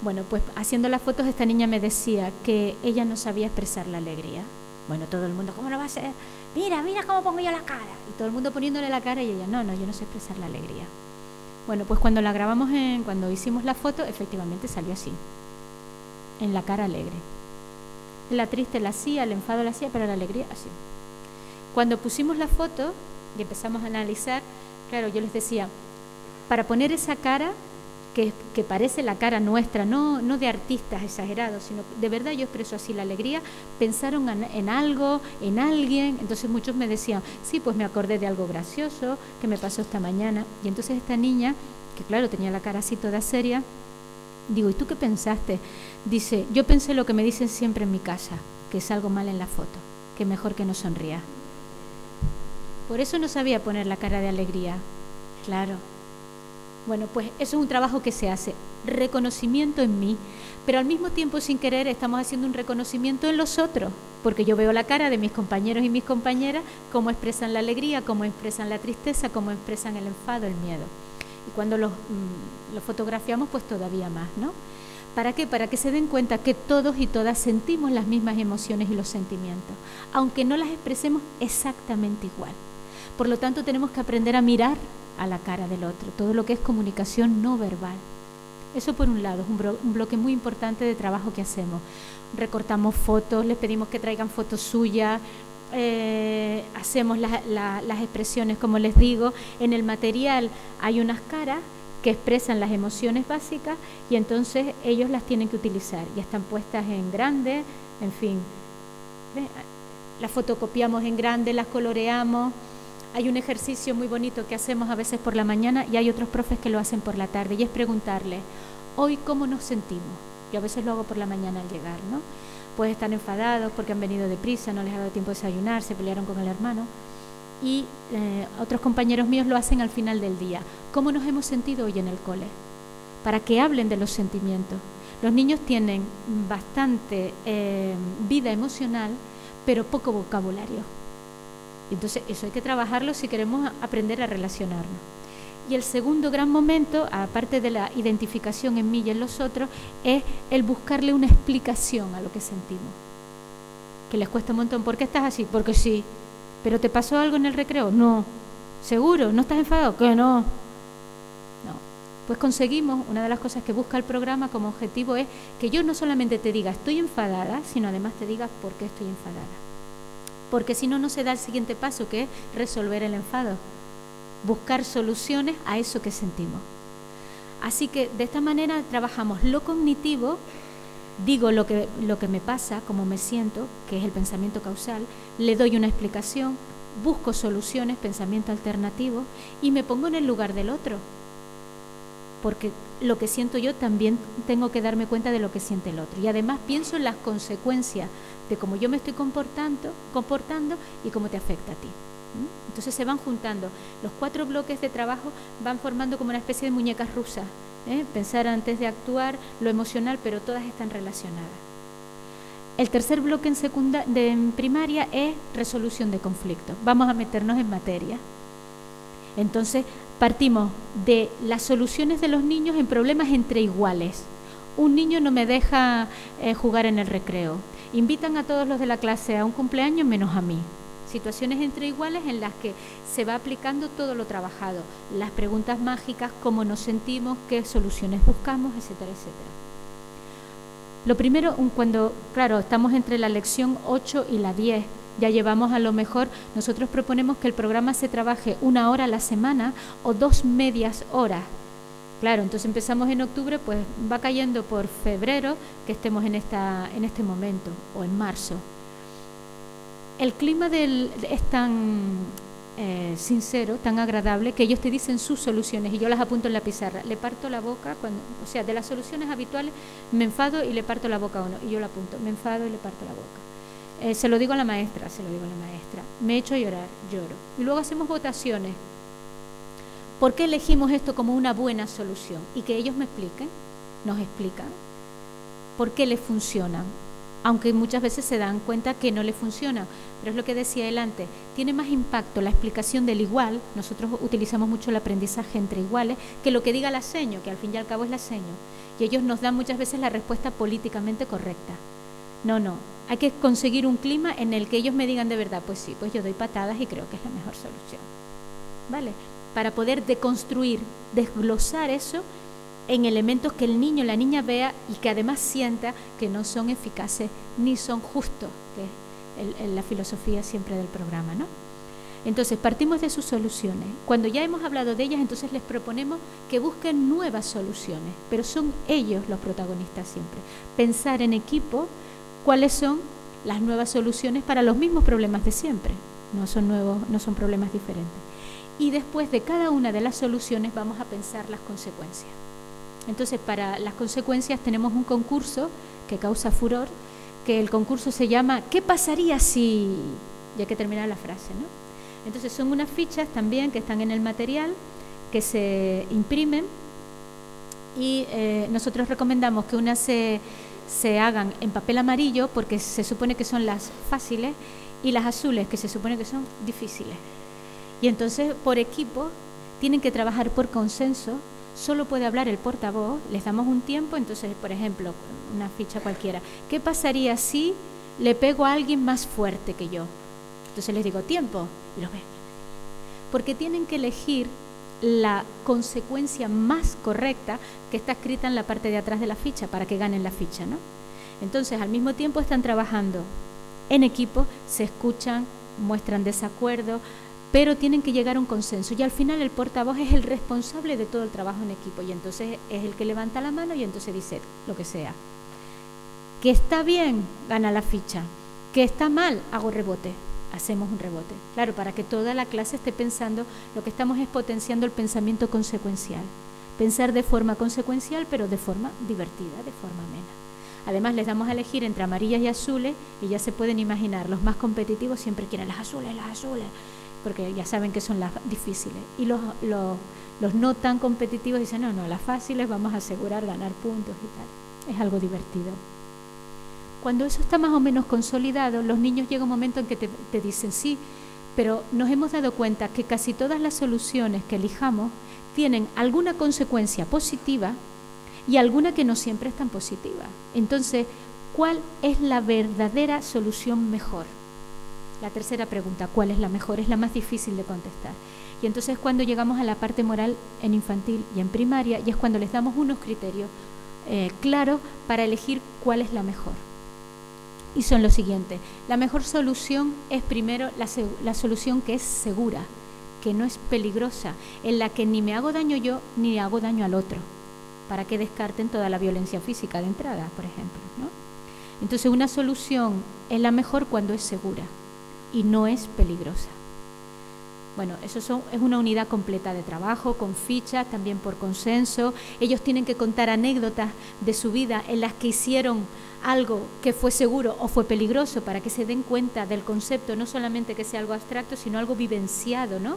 Bueno, pues haciendo las fotos esta niña me decía que ella no sabía expresar la alegría. Bueno, todo el mundo, ¿cómo lo va a hacer? Mira, mira cómo pongo yo la cara. Y todo el mundo poniéndole la cara y ella, no, no, yo no sé expresar la alegría. Bueno, pues cuando la grabamos, en, cuando hicimos la foto, efectivamente salió así, en la cara alegre. La triste la hacía, el enfado la hacía, pero la alegría así. Cuando pusimos la foto y empezamos a analizar, claro, yo les decía, para poner esa cara que, que, parece la cara nuestra, no, no de artistas exagerados, sino de verdad yo expreso así la alegría, pensaron en, en, algo, en alguien, entonces muchos me decían, sí, pues me acordé de algo gracioso que me pasó esta mañana, y entonces esta niña, que claro, tenía la cara así toda seria, Digo, ¿y tú qué pensaste? Dice, yo pensé lo que me dicen siempre en mi casa, que es algo mal en la foto, que mejor que no sonría. Por eso no sabía poner la cara de alegría. Claro. Bueno, pues eso es un trabajo que se hace, reconocimiento en mí, pero al mismo tiempo sin querer estamos haciendo un reconocimiento en los otros, porque yo veo la cara de mis compañeros y mis compañeras, cómo expresan la alegría, cómo expresan la tristeza, cómo expresan el enfado, el miedo. Y cuando los, mm, fotografiamos, pues todavía más, ¿no? ¿Para qué? Para que se den cuenta que todos y todas sentimos las mismas emociones y los sentimientos, aunque no las expresemos exactamente igual. Por lo tanto, tenemos que aprender a mirar a la cara del otro, todo lo que es comunicación no verbal. Eso por un lado, es un, bloque muy importante de trabajo que hacemos. Recortamos fotos, les pedimos que traigan fotos suyas, eh, hacemos las expresiones, como les digo, en el material hay unas caras que expresan las emociones básicas y entonces ellos las tienen que utilizar. Ya están puestas en grande, en fin. Las fotocopiamos en grande, las coloreamos. Hay un ejercicio muy bonito que hacemos a veces por la mañana y hay otros profes que lo hacen por la tarde y es preguntarle, hoy cómo nos sentimos. Yo a veces lo hago por la mañana al llegar, ¿no? Pues están enfadados porque han venido deprisa, no les ha dado tiempo de desayunar, se pelearon con el hermano. Y eh, otros compañeros míos lo hacen al final del día. ¿Cómo nos hemos sentido hoy en el cole? Para que hablen de los sentimientos. Los niños tienen bastante eh, vida emocional, pero poco vocabulario. Entonces, eso hay que trabajarlo si queremos aprender a relacionarnos. Y el segundo gran momento, aparte de la identificación en mí y en los otros, es el buscarle una explicación a lo que sentimos. Que les cuesta un montón. ¿Por qué estás así? Porque sí. ¿Pero te pasó algo en el recreo? No. ¿Seguro? ¿No estás enfadado? Que no. No. Pues conseguimos, una de las cosas que busca el programa como objetivo es que yo no solamente te diga estoy enfadada, sino además te diga por qué estoy enfadada porque si no, no se da el siguiente paso, que es resolver el enfado, buscar soluciones a eso que sentimos. Así que de esta manera trabajamos lo cognitivo, digo lo que, lo que me pasa, cómo me siento, que es el pensamiento causal, le doy una explicación, busco soluciones, pensamiento alternativo, y me pongo en el lugar del otro. Porque lo que siento yo también tengo que darme cuenta de lo que siente el otro. Y además pienso en las consecuencias de cómo yo me estoy comportando, comportando y cómo te afecta a ti. Entonces se van juntando. Los cuatro bloques de trabajo van formando como una especie de muñecas rusas. ¿eh? Pensar antes de actuar, lo emocional, pero todas están relacionadas. El tercer bloque en, segunda, de, en primaria es resolución de conflictos. Vamos a meternos en materia. Entonces partimos de las soluciones de los niños en problemas entre iguales. Un niño no me deja eh, jugar en el recreo Invitan a todos los de la clase a un cumpleaños menos a mí. Situaciones entre iguales en las que se va aplicando todo lo trabajado, las preguntas mágicas, cómo nos sentimos, qué soluciones buscamos, etcétera, etcétera. Lo primero, cuando, claro, estamos entre la lección 8 y la 10, ya llevamos a lo mejor, nosotros proponemos que el programa se trabaje una hora a la semana o dos medias horas Claro, entonces empezamos en octubre, pues va cayendo por febrero que estemos en, esta, en este momento, o en marzo. El clima del, es tan eh, sincero, tan agradable, que ellos te dicen sus soluciones y yo las apunto en la pizarra. Le parto la boca, cuando, o sea, de las soluciones habituales, me enfado y le parto la boca a uno, y yo la apunto, me enfado y le parto la boca. Eh, se lo digo a la maestra, se lo digo a la maestra. Me echo a llorar, lloro. Y luego hacemos votaciones ¿Por qué elegimos esto como una buena solución? Y que ellos me expliquen, nos explican por qué les funciona, aunque muchas veces se dan cuenta que no les funciona. Pero es lo que decía él antes, tiene más impacto la explicación del igual, nosotros utilizamos mucho el aprendizaje entre iguales, que lo que diga la seño, que al fin y al cabo es la seño. Y ellos nos dan muchas veces la respuesta políticamente correcta. No, no, hay que conseguir un clima en el que ellos me digan de verdad, pues sí, pues yo doy patadas y creo que es la mejor solución. ¿Vale? para poder deconstruir, desglosar eso en elementos que el niño, la niña vea y que además sienta que no son eficaces ni son justos, que la filosofía siempre del programa, ¿no? Entonces, partimos de sus soluciones. Cuando ya hemos hablado de ellas, entonces les proponemos que busquen nuevas soluciones, pero son ellos los protagonistas siempre. Pensar en equipo cuáles son las nuevas soluciones para los mismos problemas de siempre. No son nuevos, no son problemas diferentes y después de cada una de las soluciones vamos a pensar las consecuencias. Entonces, para las consecuencias tenemos un concurso que causa furor, que el concurso se llama ¿Qué pasaría si? Ya que terminar la frase, ¿no? Entonces son unas fichas también que están en el material que se imprimen y eh, nosotros recomendamos que unas se, se hagan en papel amarillo porque se supone que son las fáciles y las azules que se supone que son difíciles. Y entonces por equipo tienen que trabajar por consenso, solo puede hablar el portavoz, les damos un tiempo, entonces por ejemplo, una ficha cualquiera, ¿qué pasaría si le pego a alguien más fuerte que yo? Entonces les digo tiempo y lo ven. Porque tienen que elegir la consecuencia más correcta que está escrita en la parte de atrás de la ficha para que ganen la ficha, ¿no? Entonces, al mismo tiempo están trabajando en equipo, se escuchan, muestran desacuerdo, pero tienen que llegar a un consenso y al final el portavoz es el responsable de todo el trabajo en equipo y entonces es el que levanta la mano y entonces dice lo que sea. Que está bien, gana la ficha. Que está mal, hago rebote hacemos un rebote. Claro, para que toda la clase esté pensando, lo que estamos es potenciando el pensamiento consecuencial. Pensar de forma consecuencial, pero de forma divertida, de forma amena. Además, les damos a elegir entre amarillas y azules, y ya se pueden imaginar, los más competitivos siempre quieren las azules, las azules, porque ya saben que son las difíciles. Y los, los, los no tan competitivos dicen, no, no, las fáciles vamos a asegurar ganar puntos y tal. Es algo divertido. Cuando eso está más o menos consolidado, los niños llega un momento en que te, dicen sí, pero nos hemos dado cuenta que casi todas las soluciones que elijamos tienen alguna consecuencia positiva y alguna que no siempre es tan positiva. Entonces, ¿cuál es la verdadera solución mejor? La tercera pregunta, ¿cuál es la mejor? Es la más difícil de contestar. Y entonces cuando llegamos a la parte moral en infantil y en primaria, y es cuando les damos unos criterios eh, claros para elegir cuál es la mejor y son los siguientes. La mejor solución es primero la, solución que es segura, que no es peligrosa, en la que ni me hago daño yo ni hago daño al otro, para que descarten toda la violencia física de entrada, por ejemplo. Entonces una solución es la mejor cuando es segura y no es peligrosa. Bueno, eso es una unidad completa de trabajo, con fichas, también por consenso. Ellos tienen que contar anécdotas de su vida en las que hicieron algo que fue seguro o fue peligroso para que se den cuenta del concepto, no solamente que sea algo abstracto, sino algo vivenciado, ¿no?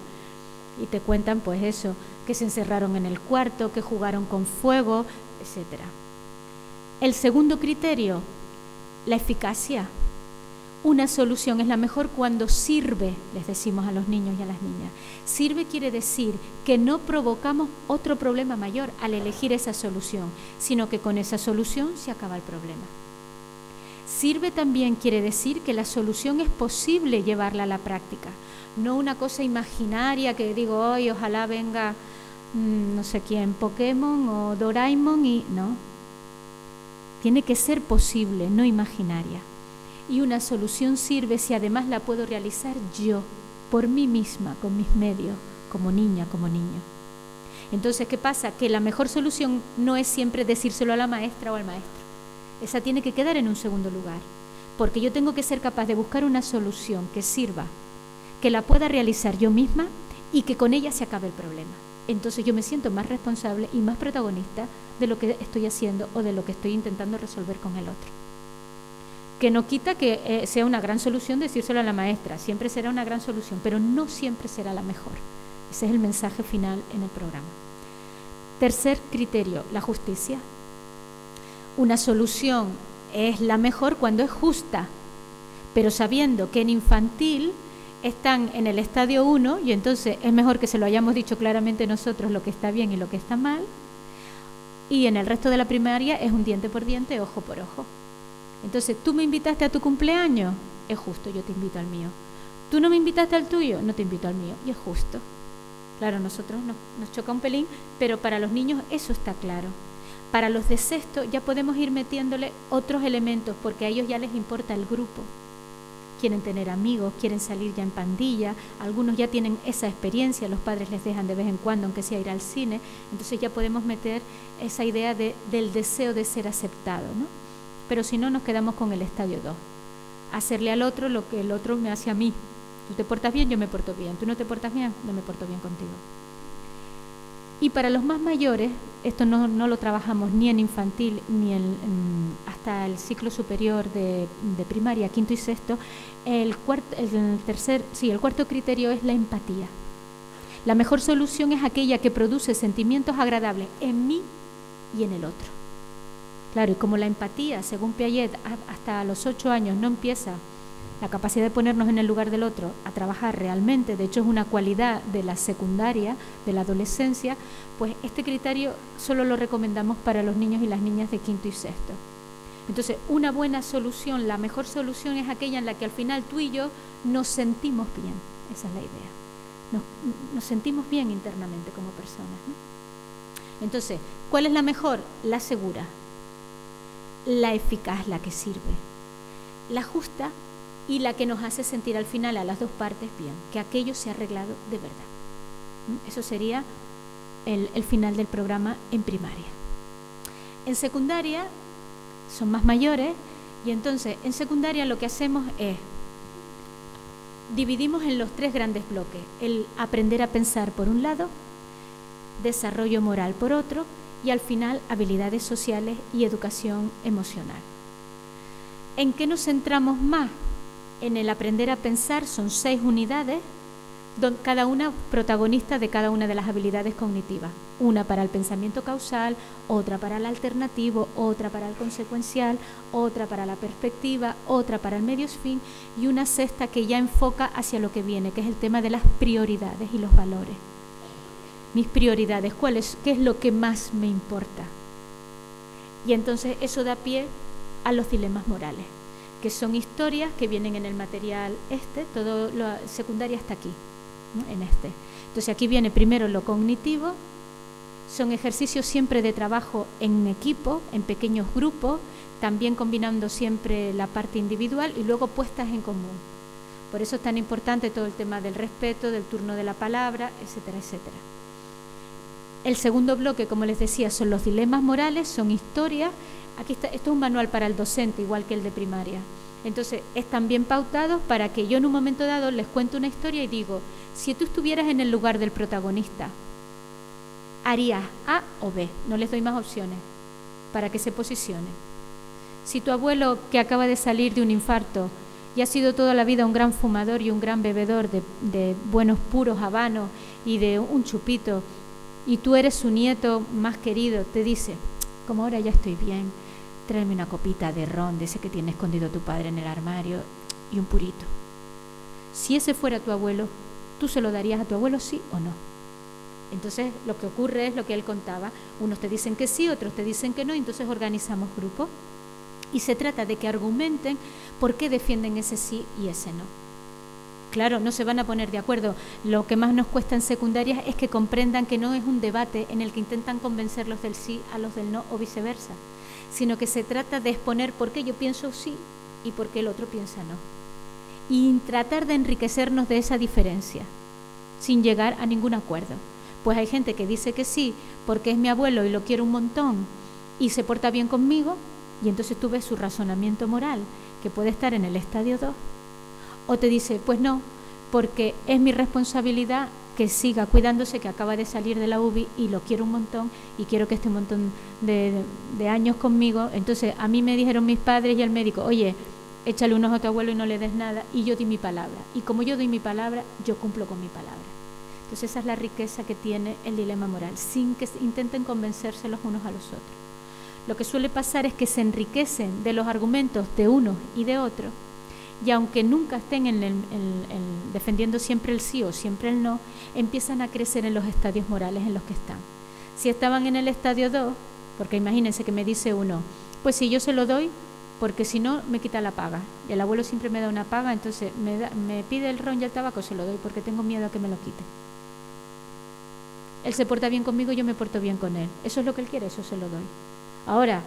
Y te cuentan pues eso, que se encerraron en el cuarto, que jugaron con fuego, etcétera. El segundo criterio, la eficacia. Una solución es la mejor cuando sirve, les decimos a los niños y a las niñas. Sirve quiere decir que no provocamos otro problema mayor al elegir esa solución, sino que con esa solución se acaba el problema. Sirve también quiere decir que la solución es posible llevarla a la práctica, no una cosa imaginaria que digo hoy ojalá venga mm, no sé quién, Pokémon o Doraemon y no. Tiene que ser posible, no imaginaria y una solución sirve si además la puedo realizar yo, por mí misma, con mis medios, como niña, como niño. Entonces, ¿qué pasa? Que la mejor solución no es siempre decírselo a la maestra o al maestro. Esa tiene que quedar en un segundo lugar, porque yo tengo que ser capaz de buscar una solución que sirva, que la pueda realizar yo misma y que con ella se acabe el problema. Entonces yo me siento más responsable y más protagonista de lo que estoy haciendo o de lo que estoy intentando resolver con el otro que no quita que eh, sea una gran solución decírselo a la maestra, siempre será una gran solución, pero no siempre será la mejor. Ese es el mensaje final en el programa. Tercer criterio, la justicia. Una solución es la mejor cuando es justa, pero sabiendo que en infantil están en el estadio 1 y entonces es mejor que se lo hayamos dicho claramente nosotros lo que está bien y lo que está mal, y en el resto de la primaria es un diente por diente, ojo por ojo. Entonces, tú me invitaste a tu cumpleaños, es justo, yo te invito al mío. Tú no me invitaste al tuyo, no te invito al mío, y es justo. Claro, nosotros nos, choca un pelín, pero para los niños eso está claro. Para los de sexto ya podemos ir metiéndole otros elementos, porque a ellos ya les importa el grupo. Quieren tener amigos, quieren salir ya en pandilla, algunos ya tienen esa experiencia, los padres les dejan de vez en cuando, aunque sea ir al cine, entonces ya podemos meter esa idea de, del deseo de ser aceptado, ¿no? Pero si no nos quedamos con el estadio 2. Hacerle al otro lo que el otro me hace a mí. Tú te portas bien, yo me porto bien. Tú no te portas bien, no me porto bien contigo. Y para los más mayores, esto no, lo trabajamos ni en infantil ni en, hasta el ciclo superior de, primaria, quinto y sexto. El, cuarto, el tercer, sí, el cuarto criterio es la empatía. La mejor solución es aquella que produce sentimientos agradables en mí y en el otro. Claro, y como la empatía, según Piaget, hasta los ocho años no empieza la capacidad de ponernos en el lugar del otro, a trabajar realmente, de hecho es una cualidad de la secundaria, de la adolescencia, pues este criterio solo lo recomendamos para los niños y las niñas de quinto y sexto. Entonces, una buena solución, la mejor solución es aquella en la que al final tú y yo nos sentimos bien, esa es la idea, nos, sentimos bien internamente como personas. Entonces, ¿cuál es la mejor? La segura, la eficaz, la que sirve, la justa y la que nos hace sentir al final a las dos partes bien, que aquello se ha arreglado de verdad. ¿Mm? Eso sería el, el final del programa en primaria. En secundaria son más mayores y entonces en secundaria lo que hacemos es dividimos en los tres grandes bloques, el aprender a pensar por un lado, desarrollo moral por otro y al final habilidades sociales y educación emocional. ¿En qué nos centramos más? En el aprender a pensar son seis unidades, cada una protagonista de cada una de las habilidades cognitivas. Una para el pensamiento causal, otra para el alternativo, otra para el consecuencial, otra para la perspectiva, otra para el medio fin y una sexta que ya enfoca hacia lo que viene, que es el tema de las prioridades y los valores. Mis prioridades, ¿cuál es, ¿qué es lo que más me importa? Y entonces eso da pie a los dilemas morales que son historias que vienen en el material este, todo lo secundario hasta aquí, en este. Entonces aquí viene primero lo cognitivo, son ejercicios siempre de trabajo en equipo, en pequeños grupos, también combinando siempre la parte individual y luego puestas en común. Por eso es tan importante todo el tema del respeto, del turno de la palabra, etcétera, etcétera. El segundo bloque, como les decía, son los dilemas morales, son historias Aquí está, esto es un manual para el docente, igual que el de primaria. Entonces, están bien pautados para que yo en un momento dado les cuente una historia y digo, si tú estuvieras en el lugar del protagonista, harías A o B. No les doy más opciones para que se posicione. Si tu abuelo, que acaba de salir de un infarto y ha sido toda la vida un gran fumador y un gran bebedor de, de buenos puros habanos y de un chupito, y tú eres su nieto más querido, te dice, como ahora ya estoy bien, tráeme una copita de ron de ese que tiene escondido tu padre en el armario y un purito. Si ese fuera tu abuelo, ¿tú se lo darías a tu abuelo sí o no? Entonces lo que ocurre es lo que él contaba, unos te dicen que sí, otros te dicen que no, entonces organizamos grupos y se trata de que argumenten por qué defienden ese sí y ese no. Claro, no se van a poner de acuerdo. Lo que más nos cuesta en secundarias es que comprendan que no es un debate en el que intentan convencer los del sí a los del no o viceversa, sino que se trata de exponer por qué yo pienso sí y por qué el otro piensa no. Y tratar de enriquecernos de esa diferencia, sin llegar a ningún acuerdo. Pues hay gente que dice que sí porque es mi abuelo y lo quiero un montón y se porta bien conmigo, y entonces tú ves su razonamiento moral, que puede estar en el estadio 2 o te dice, pues no, porque es mi responsabilidad que siga cuidándose, que acaba de salir de la UBI y lo quiero un montón y quiero que esté un montón de, años conmigo. Entonces a mí me dijeron mis padres y el médico, oye, échale unos a tu abuelo y no le des nada. Y yo di mi palabra. Y como yo doy mi palabra, yo cumplo con mi palabra. Entonces esa es la riqueza que tiene el dilema moral, sin que intenten convencerse los unos a los otros. Lo que suele pasar es que se enriquecen de los argumentos de uno y de otro y aunque nunca estén en defendiendo siempre el sí o siempre el no, empiezan a crecer en los estadios morales en los que están. Si estaban en el estadio 2, porque imagínense que me dice uno, pues si yo se lo doy, porque si no me quita la paga. Y el abuelo siempre me da una paga, entonces me, me pide el ron y el tabaco, se lo doy porque tengo miedo a que me lo quite. Él se porta bien conmigo, yo me porto bien con él. Eso es lo que él quiere, eso se lo doy. Ahora,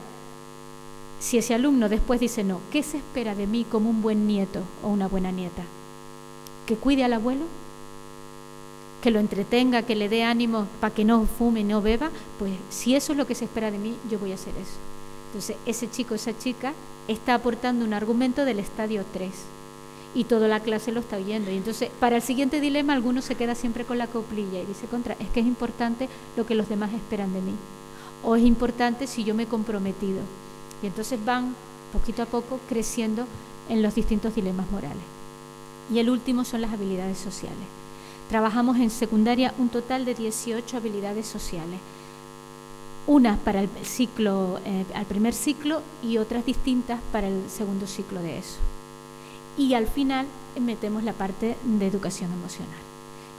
si ese alumno después dice no, ¿qué se espera de mí como un buen nieto o una buena nieta? ¿Que cuide al abuelo? ¿Que lo entretenga, que le dé ánimo para que no fume, no beba? Pues si eso es lo que se espera de mí, yo voy a hacer eso. Entonces, ese chico, esa chica está aportando un argumento del estadio 3 y toda la clase lo está oyendo. Y entonces, para el siguiente dilema, alguno se queda siempre con la coplilla y dice, contra, es que es importante lo que los demás esperan de mí. O es importante si yo me he comprometido. Y entonces van poquito a poco creciendo en los distintos dilemas morales. Y el último son las habilidades sociales. trabajamos en secundaria un total de 18 habilidades sociales. Unas para el ciclo, eh, al primer ciclo y otras distintas para el segundo ciclo de eso. Y al final metemos la parte de educación emocional.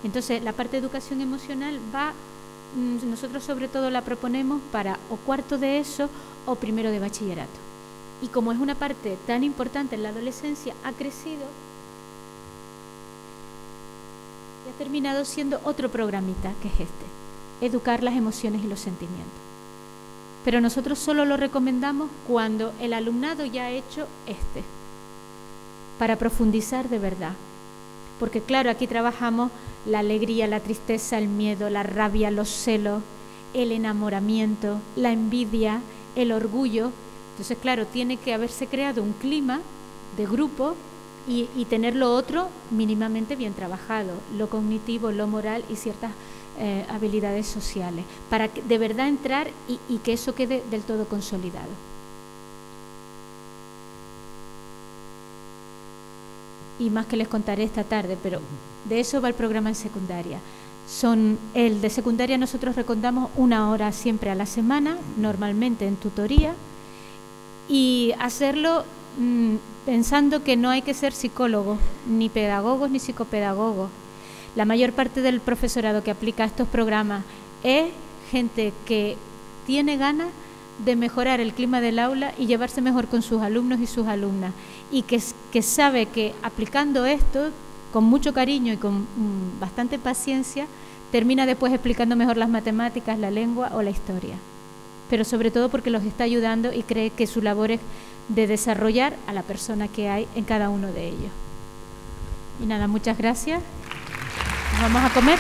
Entonces, la parte de educación emocional va, nosotros sobre todo la proponemos para o cuarto de eso o primero de bachillerato. Y como es una parte tan importante en la adolescencia, ha crecido y ha terminado siendo otro programita, que es este, educar las emociones y los sentimientos. Pero nosotros solo lo recomendamos cuando el alumnado ya ha hecho este, para profundizar de verdad. Porque claro, aquí trabajamos la alegría, la tristeza, el miedo, la rabia, los celos, el enamoramiento, la envidia, el orgullo. Entonces, claro, tiene que haberse creado un clima de grupo y, tener lo otro mínimamente bien trabajado, lo cognitivo, lo moral y ciertas eh, habilidades sociales, para de verdad entrar y que eso quede del todo consolidado. Y más que les contaré esta tarde, pero de eso va el programa en secundaria. Son el de secundaria nosotros recordamos una hora siempre a la semana, normalmente en tutoría, y hacerlo mm, pensando que no hay que ser psicólogos, ni pedagogos, ni psicopedagogos. La mayor parte del profesorado que aplica estos programas es gente que tiene ganas de mejorar el clima del aula y llevarse mejor con sus alumnos y sus alumnas. Y que, que sabe que aplicando esto, con mucho cariño y con mm, bastante paciencia, termina después explicando mejor las matemáticas, la lengua o la historia. Pero sobre todo porque los está ayudando y cree que su labor es de desarrollar a la persona que hay en cada uno de ellos. Y nada, muchas gracias. vamos a comer.